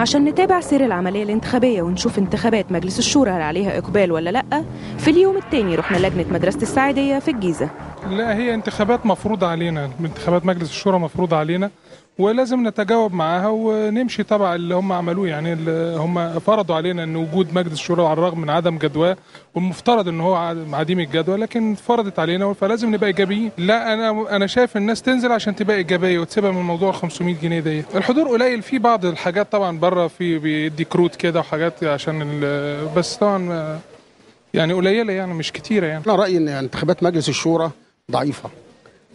عشان نتابع سير العملية الانتخابية ونشوف انتخابات مجلس الشورى هل عليها إقبال ولا لأ. في اليوم التاني رحنا لجنة مدرسة السعيدية في الجيزة. لا هي انتخابات مفروضة علينا. انتخابات مجلس الشورى مفروضة علينا. ولازم نتجاوب معاها ونمشي تبع اللي هم عملوه. يعني اللي هم فرضوا علينا إن وجود مجلس الشورى على الرغم من عدم جدواه والمفترض إن هو عديم الجدوى لكن فرضت علينا فلازم نبقى ايجابيين لا أنا أنا شايف الناس تنزل عشان تبقى إيجابية وتسيبها من موضوع 500 جنيه دي. الحضور قليل في بعض الحاجات طبعا بره في بيدي كروت كده وحاجات عشان بس طبعا يعني قليلة يعني مش كتيرة يعني. أنا رأيي إن انتخابات مجلس الشورى ضعيفة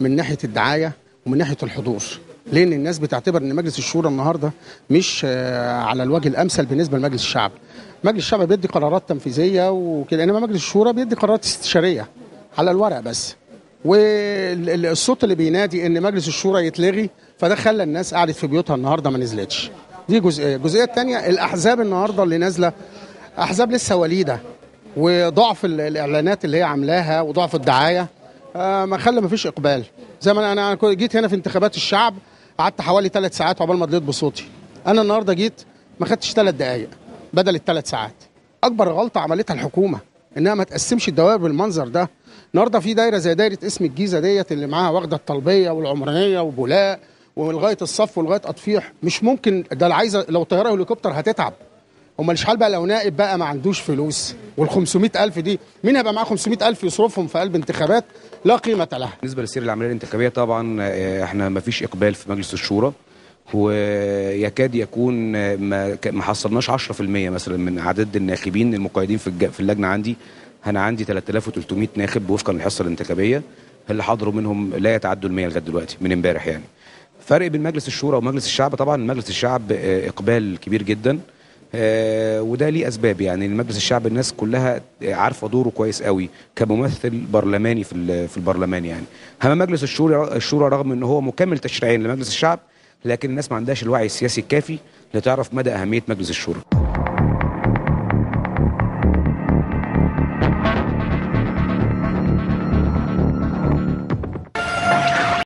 من ناحية الدعاية ومن ناحية الحضور. لأن الناس بتعتبر إن مجلس الشورى النهارده مش على الوجه الأمثل بالنسبة لمجلس الشعب. مجلس الشعب بيدي قرارات تنفيذية وكده إنما مجلس الشورى بيدي قرارات استشارية على الورق بس. والصوت اللي بينادي إن مجلس الشورى يتلغي فده خلى الناس قعدت في بيوتها النهارده ما نزلتش. دي جزئية الجزئيه الثانية الأحزاب النهارده اللي نازلة أحزاب لسه وليدة وضعف الإعلانات اللي هي عاملاها وضعف الدعاية ما خلى ما فيش إقبال. زي ما أنا جيت هنا في انتخابات الشعب قعدت حوالي ثلاث ساعات عقبال ما ادليت بصوتي. أنا النهارده جيت ما خدتش ثلاث دقائق بدل الثلاث ساعات. أكبر غلطة عملتها الحكومة إنها ما تقسمش الدوائر بالمنظر ده. النهارده في دايرة زي دايرة اسم الجيزة ديت اللي معاها واخدة الطلبيه والعمرانية وبولاق ولغاية الصف ولغاية أطفيح مش ممكن ده عايزه لو طياره هليكوبتر هتتعب. امال الشحال بقى لو نائب بقى ما عندوش فلوس وال 500000 دي مين هيبقى معاه 500000 يصرفهم في قلب انتخابات؟ لا قيمة لها. بالنسبة لسير العملية الانتخابية طبعا إحنا ما فيش إقبال في مجلس الشورى ويكاد يكون ما ما حصلناش 10% مثلا من عدد الناخبين المقيدين في في اللجنة عندي. أنا عندي 3300 ناخب وفقا للحصة الانتخابية اللي حضروا منهم لا يتعدوا ال 100 لغاية دلوقتي من امبارح يعني. فرق بين مجلس الشورى ومجلس الشعب طبعا مجلس الشعب إقبال كبير جدا. آه وده ليه أسباب. يعني مجلس الشعب الناس كلها عارفة دوره كويس قوي كممثل برلماني في في البرلمان يعني. أما مجلس الشورى الشورى رغم إن هو مكمل تشريعيا لمجلس الشعب لكن الناس ما عندهاش الوعي السياسي الكافي لتعرف مدى أهمية مجلس الشورى.